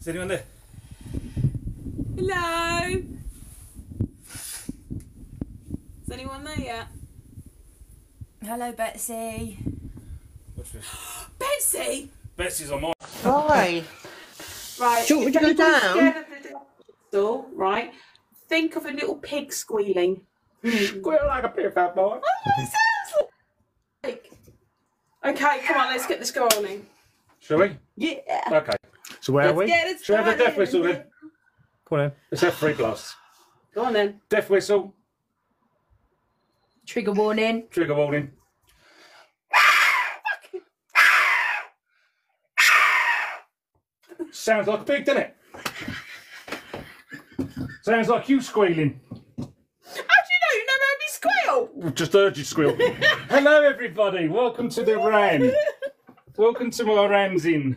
Is anyone there? Hello. Is anyone there yet? Hello, Betsy. What's this? Betsy. Betsy's on my. Right. Right. Do you want me go down? scared of the door, right? Think of a little pig squealing. Squeal like a pig, fat boy. Oh, like. Okay, come on, let's get this going. Shall we? Yeah. Okay. So where are we? Get it Shall we have a death whistle then? Come on then. Let's have three blasts. Go on then. Death whistle. Trigger warning. Trigger warning. Sounds like a pig, doesn't it? Sounds like you squealing. How do you know you never heard me squeal? Just heard you squeal. Hello, everybody. Welcome to the Ram. Welcome to my Rams Inn.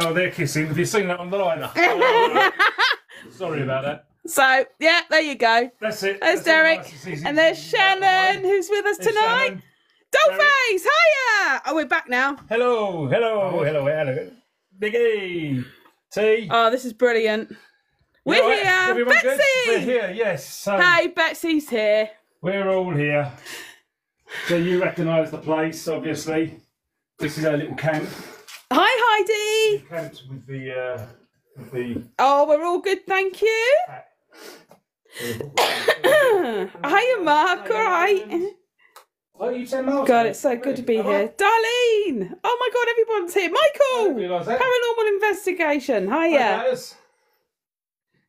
Oh, they're kissing. Have you seen that on the liner? Sorry about that. So, yeah, there you go. That's it. There's That's Derek. nice and. And there's Shannon, who's with us There's tonight. Shannon. Dollface, hiya! Oh, we're back now. Hello, oh, hello, hello, hello. Biggie. T. Oh, this is brilliant. We're You here. Everyone good? Betsy! We're here, yes. So Hey, Betsy's here. we're all here. So you recognise the place, obviously. This is our little camp. Hi, Heidi. Camped with the uh, with the Oh, we're all good, thank you. Hiya, Mark. All right. Oh, you ten miles. God, it's so good to be Come here. Darlene. Oh my God, everyone's here. Michael. realise that. Paranormal investigation. Hi, Hiya. guys.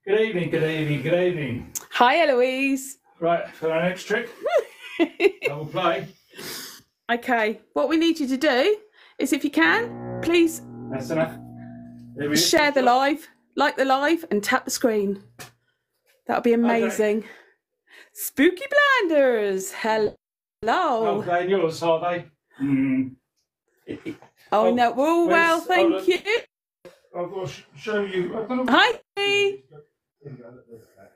Good evening, good evening, good evening. Hi, Eloise. Right, for our next trick, I will play. Okay, what we need you to do is, if you can, please That's enough. There we share the live, like the live, and tap the screen. That'll be amazing. Spooky Blinders. Hello. Oh, they're yours, are they? Mm. Oh, Oh, no, we're all well, thank hold on. you. I've got to show you. I don't know. Hi.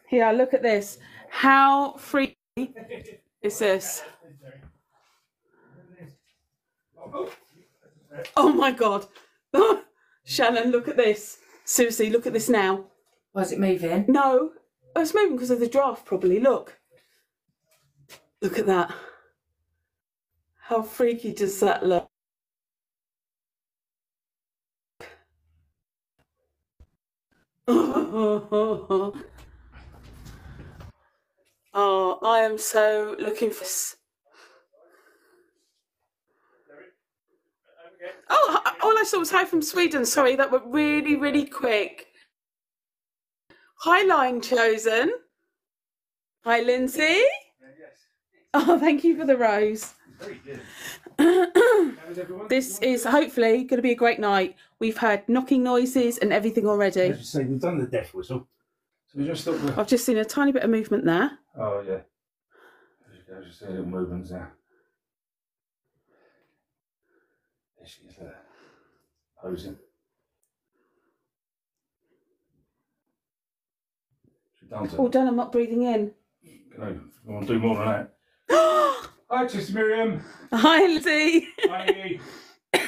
Here, look at this. How freaky is this? Oh Oh my god. Shannon, look at this. Seriously, look at this now. Was it moving? No, oh, it's moving because of the draft, probably. Look. Look at that. How freaky does that look? oh, I am so looking for. s- Oh, all I saw was hi from Sweden. Sorry, that went really, really quick. Hi, Line Chosen. Hi, Lindsay. Oh, thank you for the rose. this is hopefully going to be a great night. We've heard knocking noises and everything already. Say, we've done the death whistle. So we just I've just seen a tiny bit of movement there. Oh yeah. There you go. Just see little movements there. There she is there. Uh, posing. She's done I'm not breathing in. I want to do more than that. Hi, Sister Miriam. Hi, Lindsay. Hi.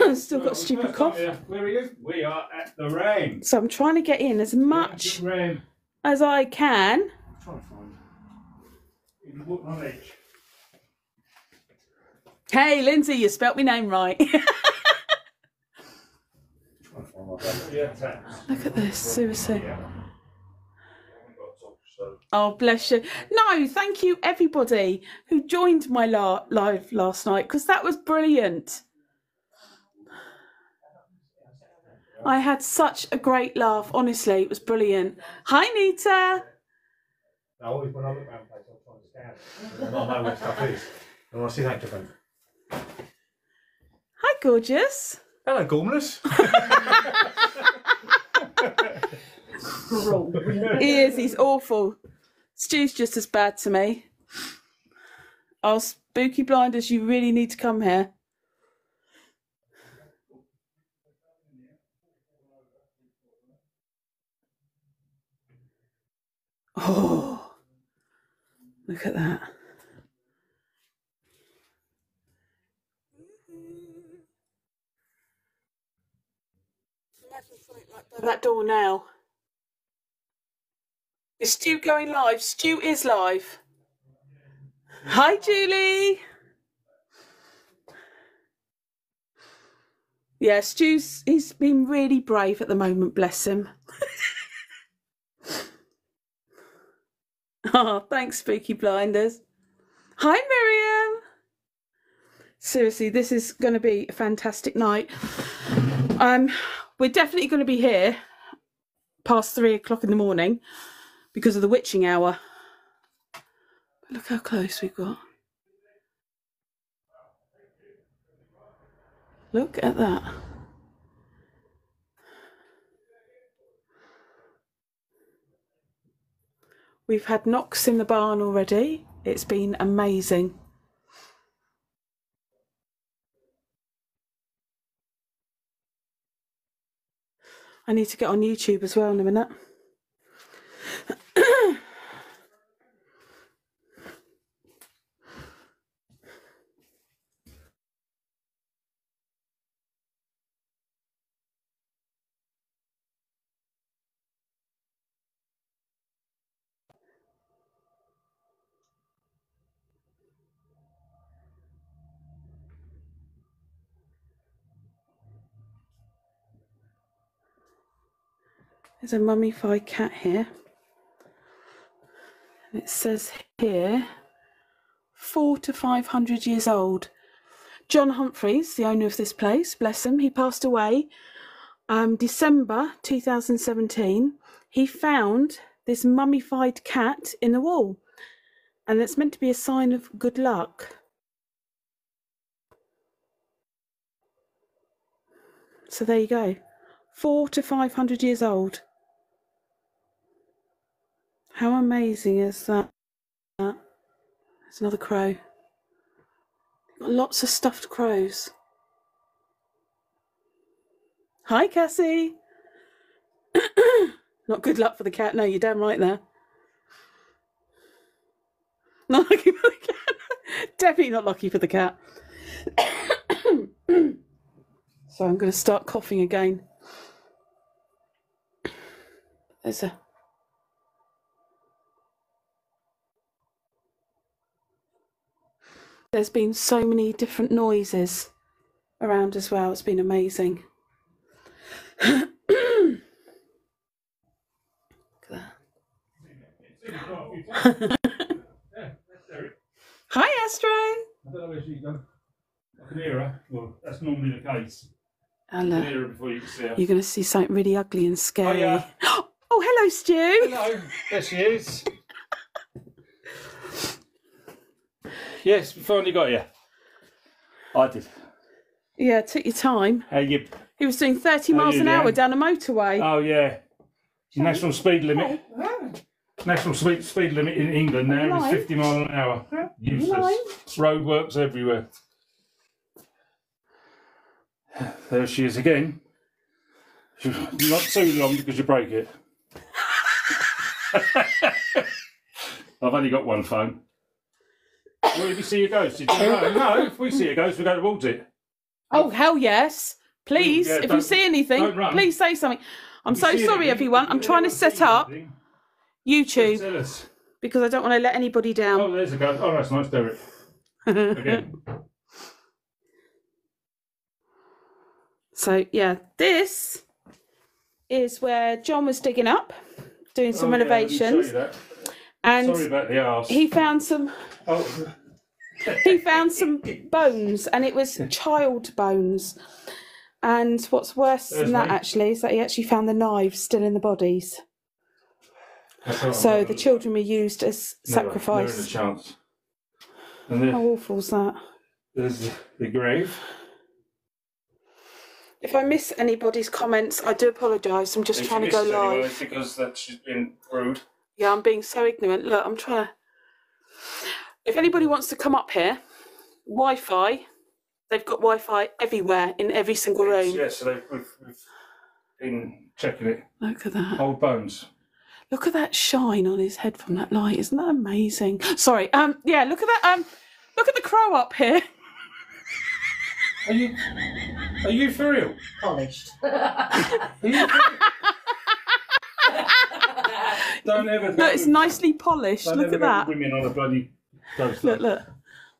I've Still got a stupid cough. Where are you? We are at the rain. So I'm trying to get in as much as I can. I'm trying to find. You walk on edge. Hey, Lindsay, you spelt my name right. Look at this, seriously. Oh, bless you. No, thank you, everybody who joined my la- live last night because that was brilliant. I had such a great laugh. Honestly, it was brilliant. Hi, Nita. I always, when I look around I'm trying to scan. I know where stuff is. See that different. Hi, gorgeous. Hello, Gormless. He is. He's awful. Stu's just as bad to me. Oh, spooky blinders, you really need to come here. Oh, look at that. That door now. Is Stu going live? Stu is live. Hi, Julie. Yeah, Stu's he's been really brave at the moment, bless him. oh, thanks, Spooky Blinders. Hi, Miriam. Seriously, this is going to be a fantastic night. Um, we're definitely going to be here past three o'clock in the morning because of the witching hour. But look how close we've got. Look at that. We've had knocks in the barn already. It's been amazing. I need to get on YouTube as well in a minute. There's a mummified cat here. And it says here, four to five hundred years old. John Humphries, the owner of this place, bless him, he passed away um, December 2017. He found this mummified cat in the wall, and it's meant to be a sign of good luck. So there you go, four to five hundred years old. How amazing is that? There's another crow. Got lots of stuffed crows. Hi, Cassie. not good luck for the cat. No, you're damn right there. Not lucky for the cat. Definitely not lucky for the cat. so I'm going to start coughing again. There's a There's been so many different noises around as well. It's been amazing. Look at that. Hi, Astro. I don't know where she's gone. I can hear her. Well, that's normally the case. Hello. I can hear her before you can see her. You're going to see something really ugly and scary. yeah. Oh, hello, Stu. Hello, there she is. Yes, we finally got you. I did. Yeah, it took your time. How you? He was doing 30 Oh, miles you an hour did. down a motorway. Oh yeah. National speed limit. National speed speed limit in England now is Line. 50 mile an hour. Useless. Line. Roadworks everywhere. There she is again. Not too long because you break it. I've only got one phone. If you see a ghost, did you know? No, if we see a ghost, we go towards it. Oh, hell yes. Please, Yeah, if you don't- see anything, don't run. please say something. I'm If you so see sorry, anything- everyone. I'm trying to anyone set up anything, YouTube Tell us. because I don't want to let anybody down. Oh, there's a ghost. Oh, that's nice, Derek. Again. So, yeah, this is where John was digging up, doing some Oh, yeah, I didn't show renovations, you that. And Sorry about the arse. he found some Oh, he found some bones and it was child bones and what's worse There's than that me. actually is that he actually found the knives still in the bodies that's all so right. the children were used as Never- never a sacrifice chance. And there, how awful's that there's the, the grave. if i miss anybody's comments i do apologize i'm just If trying to go missed it live it's because that she's been rude. Yeah i'm being so ignorant look i'm trying to if anybody wants to come up here wi-fi they've got wi-fi everywhere in every single room Yes, so they've, we've, we've been checking it. look at that Old bones. Look at that shine on his head from that light. Isn't that amazing? Sorry. Um. Yeah. Look at that. Um. Look at the crow up here. Are you? Are you for real? Polished. Are you for real? Don't ever. Look, it's nicely polished. don't Look ever at that. Women on a bloody ghost. Look, look.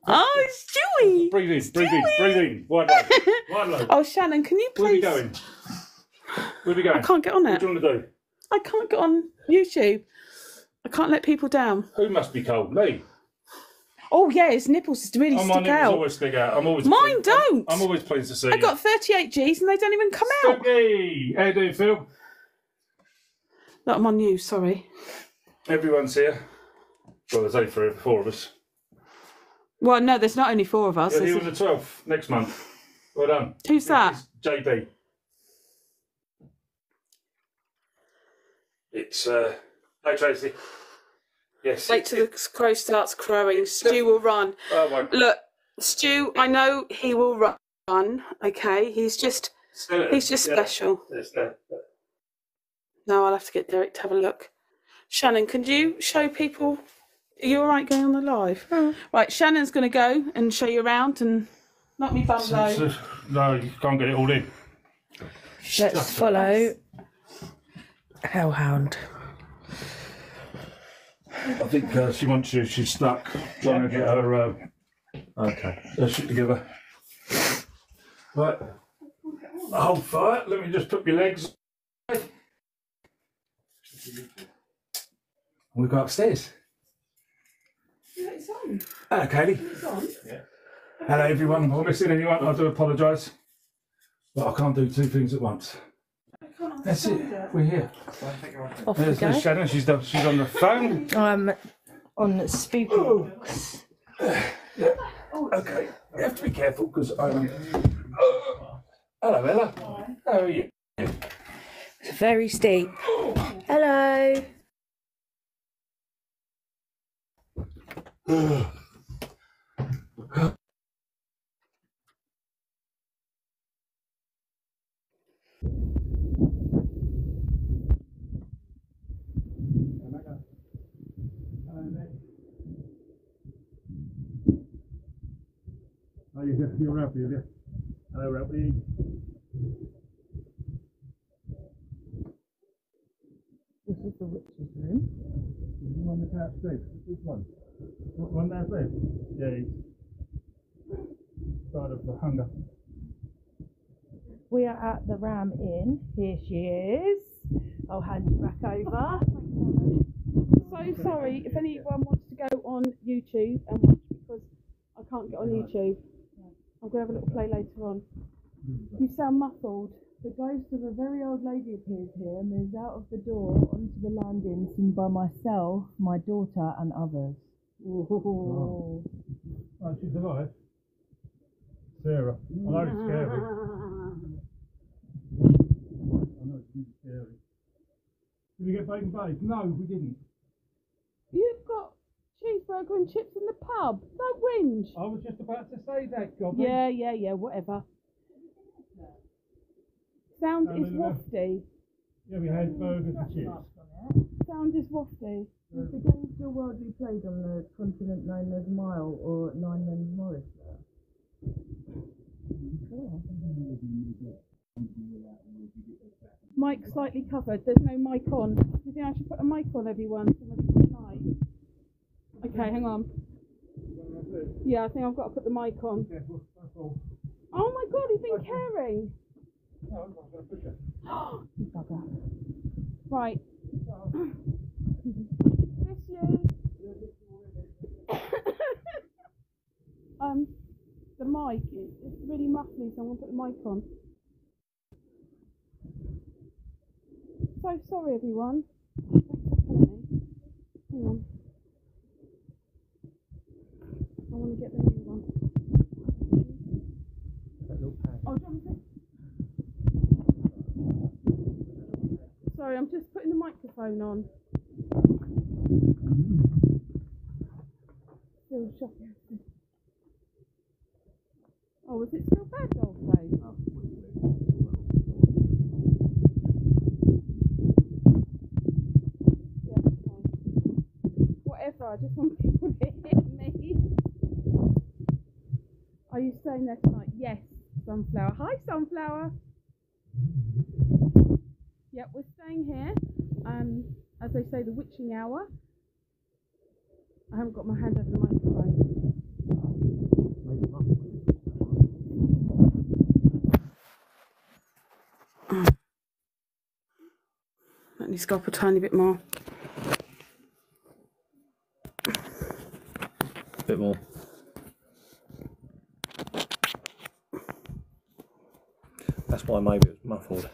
Oh, it's Stewie. Breathe in, breathe in, breathe in. Wide load. Wide load. Oh, Shannon, can you please? Where are we going? Where are we going? I can't get on it. What it. do you want to do? I can't get on YouTube. I can't let people down. Who must be cold? Me. Oh yeah, his nipples really Oh, my stick nipples out. always stick out. I'm always. Mine pleased- don't. I'm, always pleased to see. I got 38 G's and they don't even come out. Hey, how you doing, Phil? Look, I'm on you. Sorry. Everyone's here. Well, there's only three, four of us. Well, no, there's not only four of us. You're here There's- on the 12th next month. Well done. Who's that? It's JB. It's uh, hey Tracy. Yes. Wait till the crow starts crowing. Stu will run. Oh, I won't. Look, Stu, I know he will run. Okay, he's just Still- he's just yeah, special. it's there. No, I'll have to get Derek to have a look. Shannon, can you show people? Are you all right going on the live? Right, Shannon's going to go and show you around and not me bum low. No, you can't get it all in. Let's follow Hellhound. I think uh, she wants you. She's stuck trying to get her, uh, okay, let's shit together. Right. Hold fire. Let me just put my legs. We go upstairs. yeah it's Hello, Katie. Hello, everyone. If I'm missing anyone, I do apologise. But I can't do two things at once. That's it. We're here. Off we There's, go. there's Shannon. She's, done, she's on the phone. I'm on Spooky oh. Box. Okay, you have to be careful because I'm. Hello, Ella. How are you? It's very steep. Oh. Hello. Oh, you're, you? Hello, Ralphie. This is the witch's room. You on the couch, Steve? Which one? What one downstairs? Yeah, he's died of the hunger. We are at the Ram Inn. Here she is. I'll hand you back over. So sorry if anyone wants to go on YouTube and watch because I can't get on YouTube. I'm going to have a little play later on. You sound muffled. The ghost of a very old lady appears here, and moves out of the door onto the landing, seen by myself, my daughter, and others. Oh, oh she's alive. Sarah. I know it's scary. I know it's really scary. Did we get bacon bake? No, we didn't. You've got cheeseburger and chips in the pub. Don't whinge. I was just about to say that, Goblin. Yeah, yeah, yeah, whatever. Sound is no, no. wafty. Yeah, we had burgers and chips. Sound is wafty. Is the game still widely played on the continent known as Mill or Nine Men's Morris? Mic slightly covered. There's no mic on. Do you think I should put a mic on, everyone? Okay, hang on. Yeah, I think I've got to put the mic on. Careful, that's all. Oh my god, he's been caring. I'm going to push it. Right. um, the mic is it's really muffly, so I'm gonna put the mic on. So sorry, everyone. Thanks for telling me. Hang on. I want to get the new one. Oh, do you want me to- Sorry, I'm just putting the microphone on. Still shocking. Oh, was it still bad? Yeah, okay. Whatever, I just want people to hear me. Are you staying there tonight? Yes. Sunflower. Hi, Sunflower. Yep, we're staying here. Um, as they say, the witching hour. I haven't got my hand over the microphone. That needs to go up a tiny bit more. A bit more. That's why maybe it was muffled.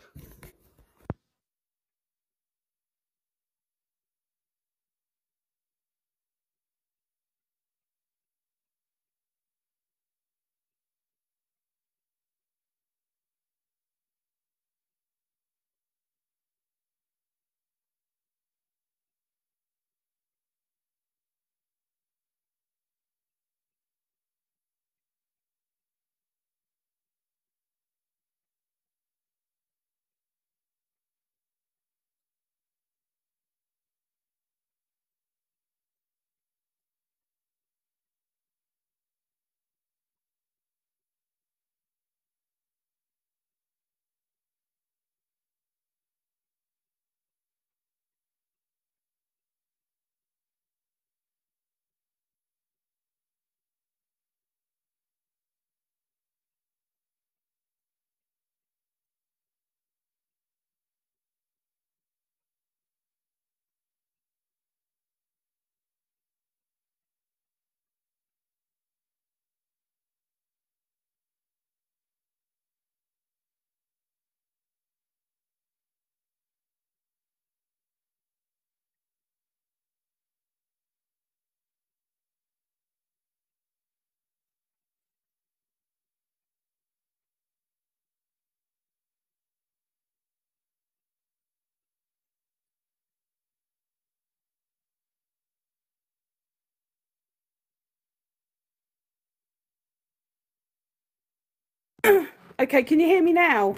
Okay, can you hear me now?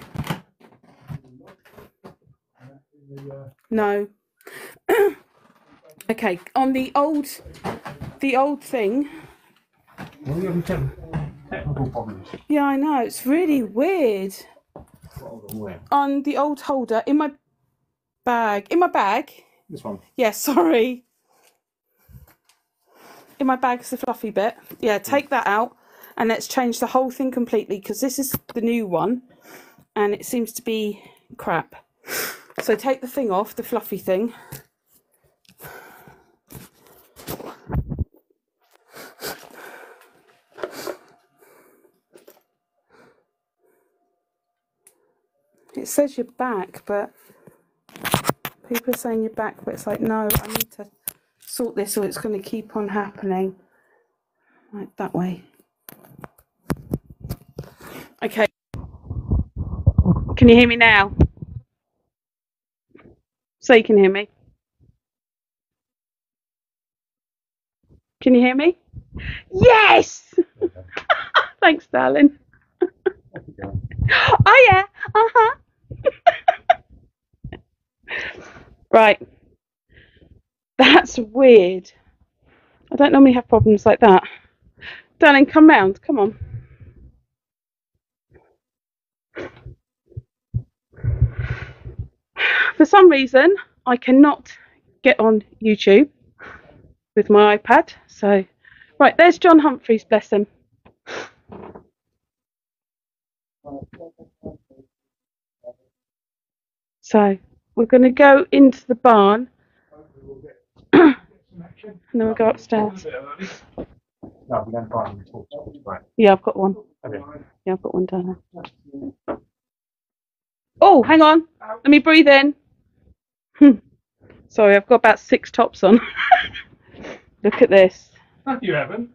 No. okay, on the old, the old thing. Well, you having tem- technical problems. Yeah, I know. It's really weird. On the old holder in my bag. In my bag. This one. Yeah, sorry. In my bag's the fluffy bit. Yeah, take that out and let's change the whole thing completely because this is the new one and it seems to be crap. So take the thing off, the fluffy thing. It says you're back, but people are saying you're back, but it's like, no, I need to sort this or it's going to keep on happening. like that way. Okay. Can you hear me now? So you can hear me. Can you hear me? Yes! Thanks, darling. oh, yeah. Uh huh. right. That's weird. I don't normally have problems like that. Darling, come round. Come on. For some reason, I cannot get on YouTube with my iPad. So, right, there's John Humphries, bless him. So, we're going to go into the barn and then we'll go upstairs. No, we're going to them. Right. Yeah, I've got one. Okay. Yeah, I've got one down there. Oh, hang on. Let me breathe in. Hmm. Sorry, I've got about six tops on. Look at this. No, you haven't.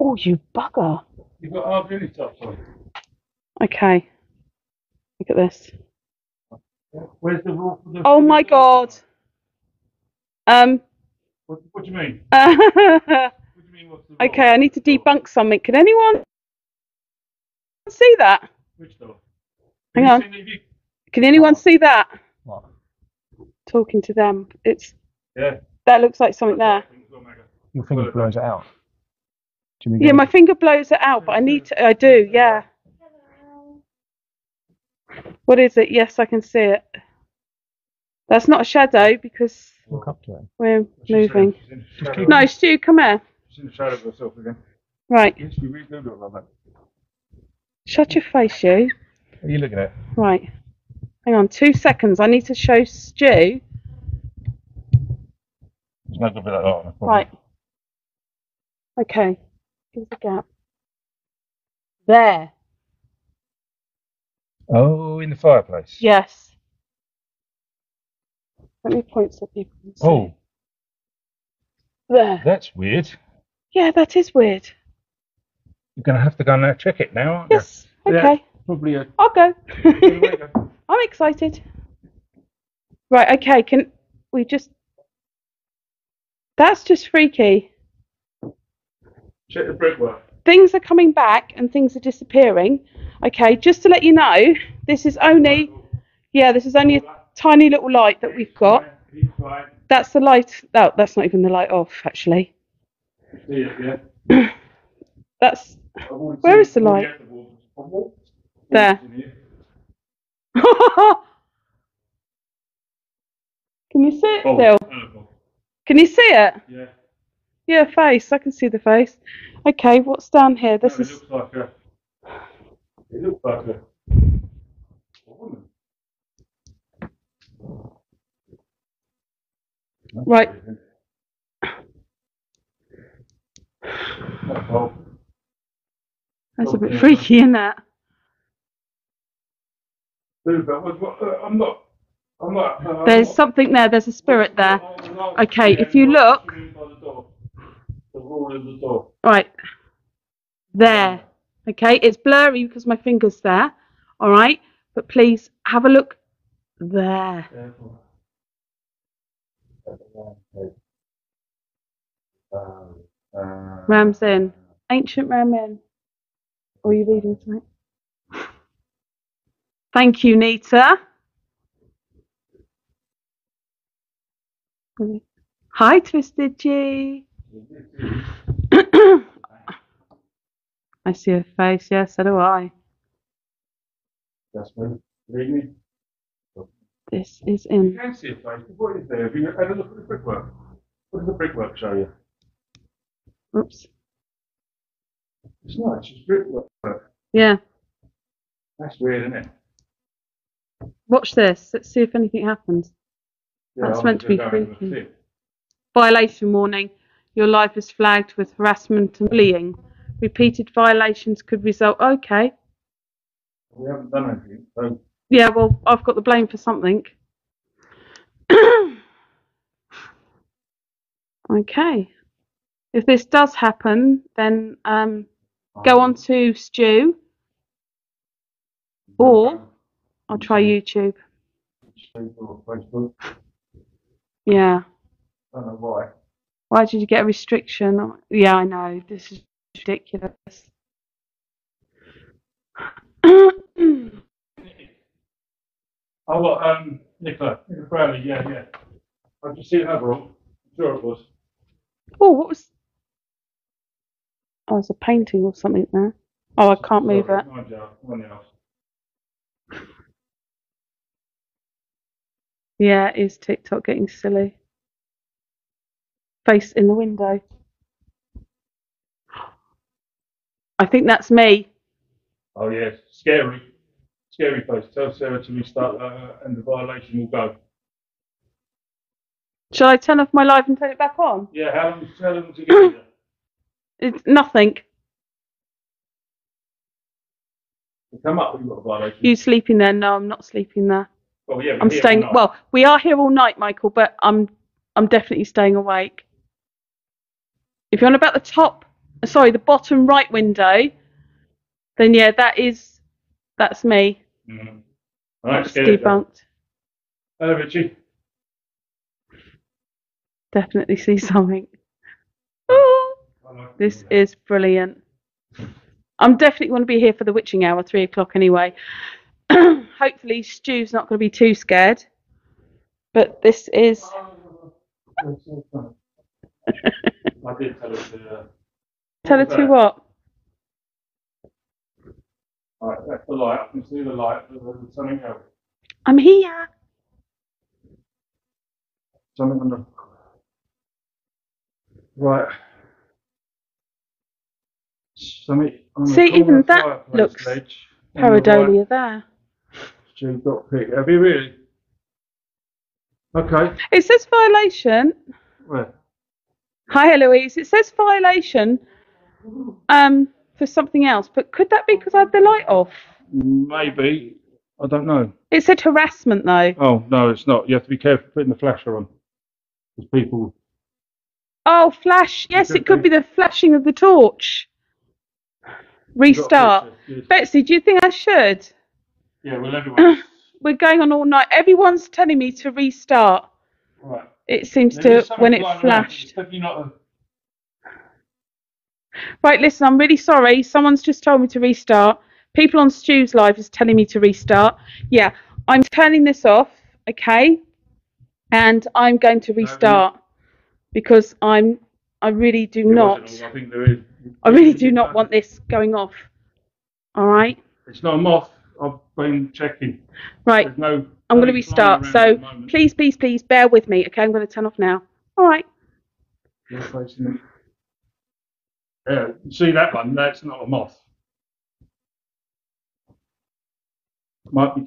Oh, you bugger. You've got hardly any tops on. Okay. Look at this. Where's the rule for the? Oh my god. Um. What, what do you mean? What do you mean? What's the rule? okay, I need to debunk something. Can anyone see that? Which door? Hang on. you seen if you- Can anyone see that? What? Talking to them. It's Yeah. that looks like something there. Your finger blows it out. Do you mean Yeah, my finger blows it out, but I need to. I do. Yeah. What is it? Yes, I can see it. That's not a shadow because Walk up to it. we're She's moving. she's in the shadow. No, Stu, come here. She's in the shadow of herself again. Right, Yes, we really do look like that. shut your face, you. What are you looking at? Right. Hang on, two seconds. I need to show Stu. It's not going to be that. Right. Okay. Us a gap. There. Oh, in the fireplace. Yes. Let me point so people can see. Oh, There. that's weird. Yeah, that is weird. You're going to have to go and check it now, aren't you? Yes. Okay. Probably a. I'll go. I'm excited. Right, okay, can we just That's just freaky. Check the brickwork. Things are coming back and things are disappearing. Okay, just to let you know, this is only yeah, this is only a tiny little light that we've got. That's the light. Oh, that's not even the light off actually. Yeah. That's Where is the light? There. walked in here. Can you see it Oh, still? oh, Can you see it? yeah. Yeah, face. I can see the face. Okay, what's down here? This No, is It looks like a. It looks like a. a woman. That's Right. Oh, that's a bit freaky, isn't it? Dude, that was uh, I'm not. I'm not. uh, There's something there. There's a spirit there. Okay, if you look- the door. The wall of the door. Right. There. Okay, it's blurry because my finger's there. All right, but please have a look there. Careful. Uh, Ram's in. Ancient Ram. Or are you reading something? Thank you, Nita. Hi, Twisted G. I see her face. Yes, so do I. That's me. Read. This is You in. can see a face. What is there? Have you had a look at the brickwork? What does the brickwork show you? Oops. It's not. It's brickwork. Yeah. That's weird, isn't it? Watch this. Let's see if anything happens. Yeah, That's meant to be creepy. Violation warning. Your life is flagged with harassment and bullying. Repeated violations could result. Okay. We haven't done anything. So Yeah, well, I've got the blame for something. okay. If this does happen, then um, go on to Stu. Or- I'll try YouTube. Facebook, Facebook. Yeah. I don't know why. Why did you get a restriction? Yeah, I know. This is ridiculous. Oh, what? Um, Nicola, Nicola Bradley. Yeah, yeah. I've just seen one. I'm sure it was. oh, what was. Oh, it's a painting or something there. Oh, I can't move it. mind you, someone else. Yeah, is TikTok getting silly? Face in the window. I think that's me. Oh yes, scary, scary face. Tell Sarah to restart uh, and the violation will go. Shall I turn off my live and turn it back on? Yeah, how long? How long to get there? It's nothing. Come up, we've got a violation. You sleeping there? No, I'm not sleeping there. Oh yeah, I'm staying. Well, we are here all night, Michael, but I'm I'm definitely staying awake. If you're on about the top, sorry, the bottom right window, then yeah, that is that's me. Mm. Right, That's debunked. Hello, Richie. Definitely see something. Oh, this is brilliant. I'm definitely going to be here for the witching hour, three o'clock anyway. Hopefully, Stu's not going to be too scared. But this is. I did tell her to. Uh, Tell her to what? Right, that's the light. I can see the light. There's something else. I'm here. Something on the. Right. Something on See, corner even that looks on the right. Pareidolia there. So you've. Have you really? Okay. It says violation. Where? Hi, Eloise. It says violation um, for something else, but could that be because I had the light off? Maybe. I don't know. It said harassment though. Oh no, it's not. You have to be careful putting the flasher on. Because people. Oh, flash. Yes, it could be the flashing of the torch. Restart. Betsy, do you think I should? Yeah, well, everyone. We're going on all night. Everyone's telling me to restart. right. It seems There to when it flashed. It's definitely not a. Right, listen, I'm really sorry. Someone's just told me to restart. People on Stu's live is telling me to restart. Yeah, I'm turning this off, okay? And I'm going to restart because I'm I really do it not. I think there is. I really do not want this going off. All right? It's not a moth. I've been checking. Right. No. I'm going to restart. So please, please, please bear with me. Okay, I'm going to turn off now. All right. You're facing it. Yeah, see that one? That's not a moth. Might be